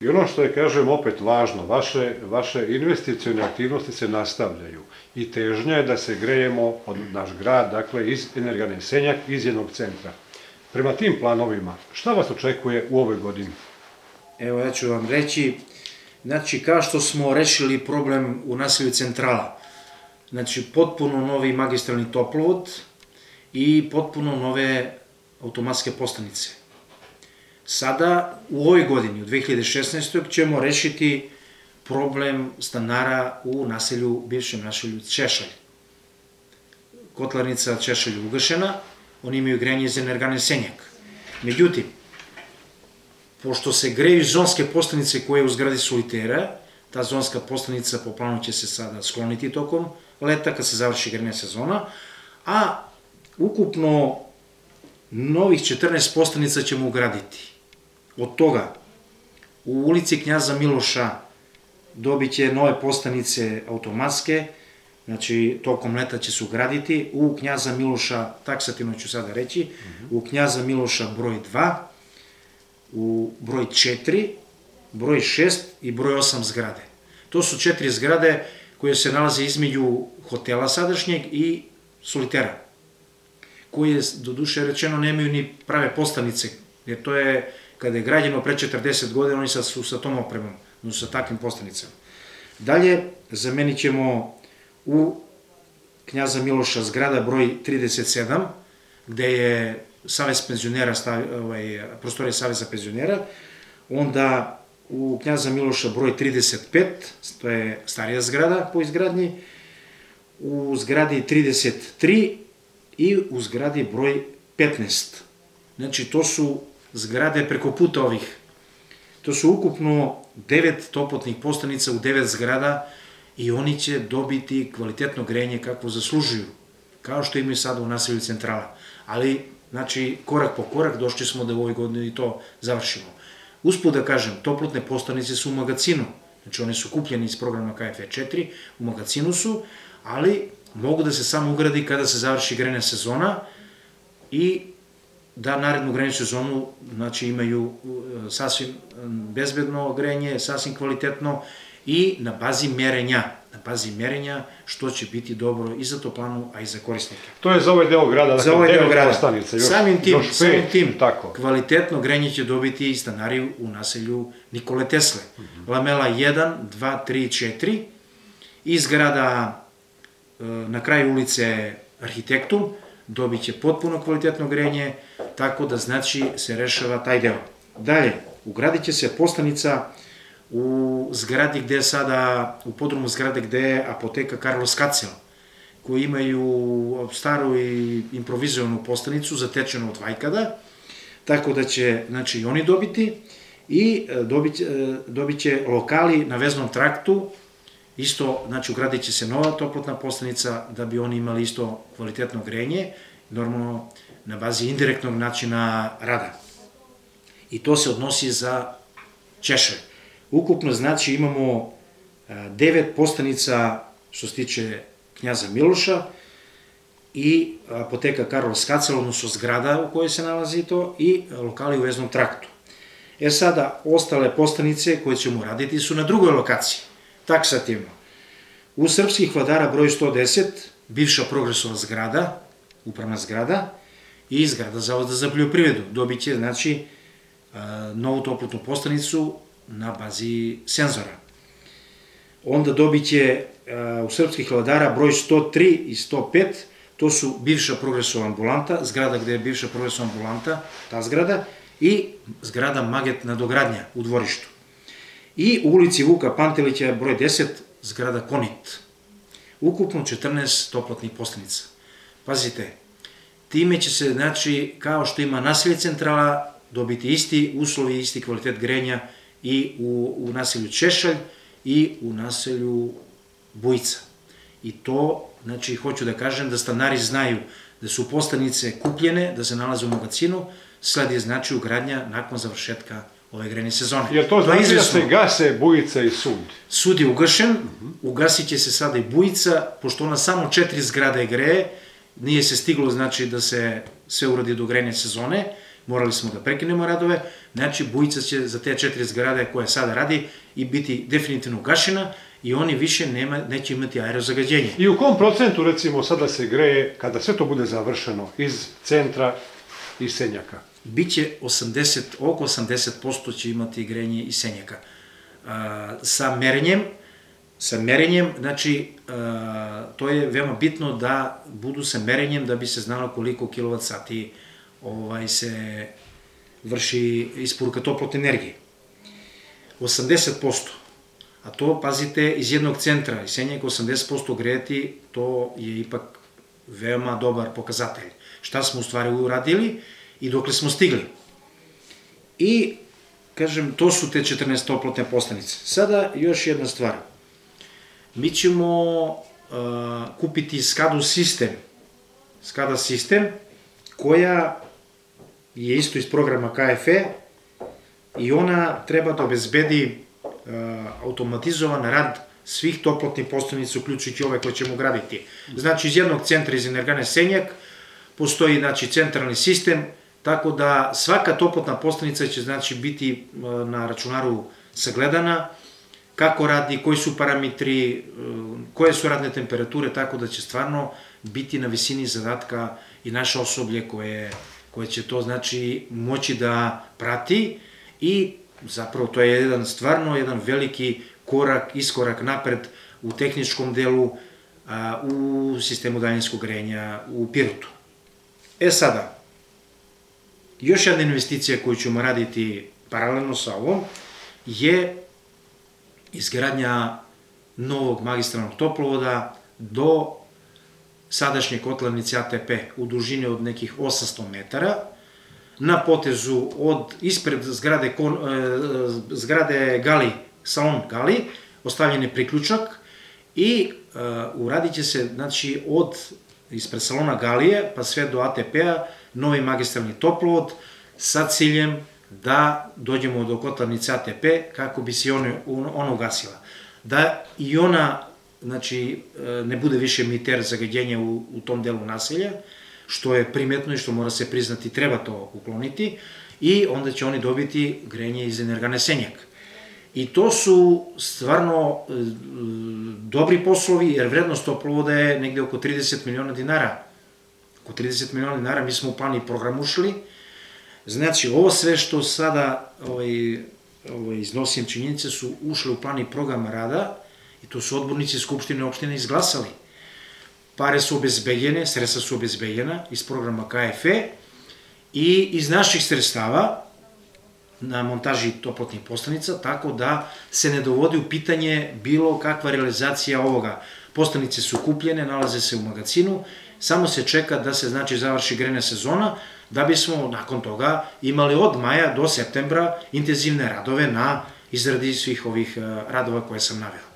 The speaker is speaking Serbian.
I ono što je, kažem, opet važno, vaše, vaše investicione aktivnosti se nastavljaju i težnja je da se grejemo od naš grad, dakle, iz energane Senjak, iz jednog centra. Prema tim planovima, šta vas očekuje u ovoj godini? Evo, ja ću vam reći, znači, kao što smo rešili problem u naselju centrala, znači, potpuno novi magistralni toplovod i potpuno nove automatske postanice. Sada, u ovoj godini, u 2016. ćemo rešiti problem stanara u naselju, bivšem naselju Češalj. Kotlarnica Češalj ugašena, oni imaju grejanje iz energane Senjak. Međutim, pošto se greju zonske postanice koje u zgradi solitera, ta zonska postanica po planu će se sada skloniti tokom leta kad se završi grejna sezona, a ukupno novih 14 postanica ćemo ugraditi. Od toga, u ulici Knjaza Miloša dobit će nove postanice automatske, znači tokom leta će se ugraditi, u Knjaza Miloša, taksativno ću sada reći, u Knjaza Miloša broj 2, u broj 4, broj 6 i broj 8 zgrade. To su četiri zgrade koje se nalaze između hotela sadašnjeg i solitera, koje, do duše rečeno, nemaju ni prave postanice, jer to je kada je građeno pre 40 godina, oni sad su sa tom opremom, sa takvim postanicama. Dalje, zamenit ćemo u Knjaza Miloša zgrada broj 37, gde je Savez penzionera, stavi, ovaj, prostorije Saveza penzionera, onda u Knjaza Miloša broj 35, to je starija zgrada po izgradnji, u zgradi 33 i u zgradi broj 15. Znači, to su zgrade preko puta ovih. To su ukupno devet toplotnih postanica u devet zgrada i oni će dobiti kvalitetno grejanje kako zaslužuju, kao što imaju sada u naselju centrala. Ali, znači, korak po korak došli smo da u ovoj godini to završimo. Uspud da kažem, toplotne postanice su u magazinu, znači one su kupljene iz programa KFE 4, u magazinu su, ali mogu da se samo ugradi kada se završi grejna sezona i da narednu grejnu sezonu znači, imaju e, sasvim bezbedno grejanje, sasvim kvalitetno i na bazi merenja, na bazi merenja što će biti dobro i za toplanu, a i za korisnike. To je za ovaj deo grada, dakle, za ovaj deo grada. Stanice, još, samim tim, još pet, samim tim tako. kvalitetno grenje će dobiti i stanari u naselju Nikole Tesle. Mm -hmm. Lamela 1, 2, 3, 4 i zgrada e, na kraju ulice Arhitektum dobit će potpuno kvalitetno grenje, tako da znači se rešava taj deo. Dalje, ugradit će se postanica u zgradi gde je sada, u podrumu zgrade gde je apoteka Carlos Kacel, koji imaju staru i improvizovanu postanicu zatečenu od vajkada, tako da će, znači, i oni dobiti i e, dobit, e, dobit će lokali na veznom traktu, isto, znači, ugradit će se nova toplotna postanica da bi oni imali isto kvalitetno grenje, normalno na bazi indirektnog načina rada. I to se odnosi za Češelj. Ukupno, znači, imamo devet postanica što se tiče knjaza Miloša i apoteka Karol Skacel, odnosno zgrada u kojoj se nalazi to, i lokali u veznom traktu. E sada, ostale postanice koje ćemo raditi su na drugoj lokaciji, taksativno. U srpskih vladara broj 110, bivša progresova zgrada, upravna zgrada, i zgrada Zavoda za poljoprivredu. Dobit će, znači, novu toplotnu postanicu na bazi senzora. Onda dobit će u srpskih hladara broj 103 i 105, to su bivša progresova ambulanta, zgrada gde je bivša progresova ambulanta, ta zgrada, i zgrada Maget na dogradnja u dvorištu. I u ulici Vuka Pantelića broj 10, zgrada Konit. Ukupno 14 toplotnih postanica. Pazite, time će se, znači, kao što ima naselje centrala, dobiti isti uslovi, isti kvalitet grenja i u, u naselju Češalj i u naselju Bujica. I to, znači, hoću da kažem da stanari znaju da su postanice kupljene, da se nalaze u magazinu, sled je znači ugradnja nakon završetka ove grejne sezone. Jer to znači da se gase Bujica i Sud? Sud je ugašen, ugasit će se sada i Bujica, pošto ona samo četiri zgrade greje, nije se stiglo znači da se sve uradi do grejne sezone, morali smo da prekinemo radove, znači bujica će za te četiri zgrade koje sada radi i biti definitivno ugašena i oni više nema, neće imati aerozagađenje. I u kom procentu recimo sada se greje, kada sve to bude završeno, iz centra i senjaka? Biće 80, oko 80% će imati grenje i senjaka. A, sa merenjem, sa merenjem, znači, a, to je veoma bitno da budu sa merenjem da bi se znalo koliko kilovat sati ovaj, se vrši isporuka toplotne energije. 80%. A to, pazite, iz jednog centra, iz Senjeg 80% greti, to je ipak veoma dobar pokazatelj. Šta smo u stvari uradili i dokle smo stigli. I, kažem, to su te 14 toplotne postanice. Sada još jedna stvar. Mi ćemo uh, kupiti SCADA sistem. SCADA sistem koja je isto iz programa KFE i ona treba da obezbedi automatizovan rad svih toplotnih postavnica, uključujući ove koje ćemo graditi. Znači, iz jednog centra iz Energane Senjak postoji znači, centralni sistem, tako da svaka toplotna postavnica će znači, biti na računaru sagledana, kako radi, koji su parametri, koje su radne temperature, tako da će stvarno biti na visini zadatka i naše osoblje koje, koje će to znači moći da prati i zapravo to je jedan stvarno jedan veliki korak, iskorak napred u tehničkom delu, a, u sistemu daljinskog grenja u Pirotu. E sada, još jedna investicija koju ćemo raditi paralelno sa ovom je izgradnja novog magistralnog toplovoda do sadašnje kotlarnice ATP u dužini od nekih 800 metara, na potezu od ispred zgrade, kon, e, zgrade Gali, salon Gali, ostavljen je priključak i e, uradit će se, znači, od ispred salona Galije pa sve do ATP-a novi magistralni toplovod sa ciljem da dođemo do kotlarnice ATP kako bi se ona, ona ugasila. Da i ona znači, e, ne bude više miter zagađenja u, u tom delu naselja, što je primetno i što mora se priznati, treba to ukloniti, i onda će oni dobiti grenje iz energane senjak. I to su stvarno e, dobri poslovi, jer vrednost toplovoda je negde oko 30 miliona dinara. Oko 30 miliona dinara mi smo u plani program ušli. Znači, ovo sve što sada ovaj, ovaj, iznosim činjenice su ušle u plani programa rada i to su odbornici Skupštine opštine izglasali pare su obezbeljene, sredstva su obezbeljena iz programa KFE i iz naših sredstava na montaži toplotnih postanica, tako da se ne dovodi u pitanje bilo kakva realizacija ovoga. Postanice su kupljene, nalaze se u magazinu, samo se čeka da se znači završi grejna sezona, da bismo nakon toga imali od maja do septembra intenzivne radove na izradi svih ovih eh, radova koje sam naveo.